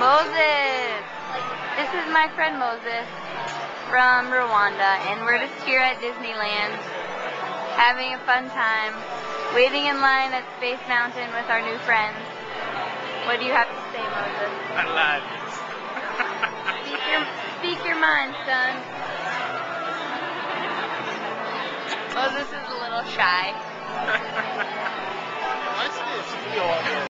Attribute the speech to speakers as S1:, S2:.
S1: Moses! This is my friend Moses from Rwanda, and we're just here at Disneyland having a fun time, waiting in line at Space Mountain with our new friends. What do you have to say, Moses?
S2: I love you.
S1: Speak your, speak your mind, son. Moses is a little shy.
S2: What's this?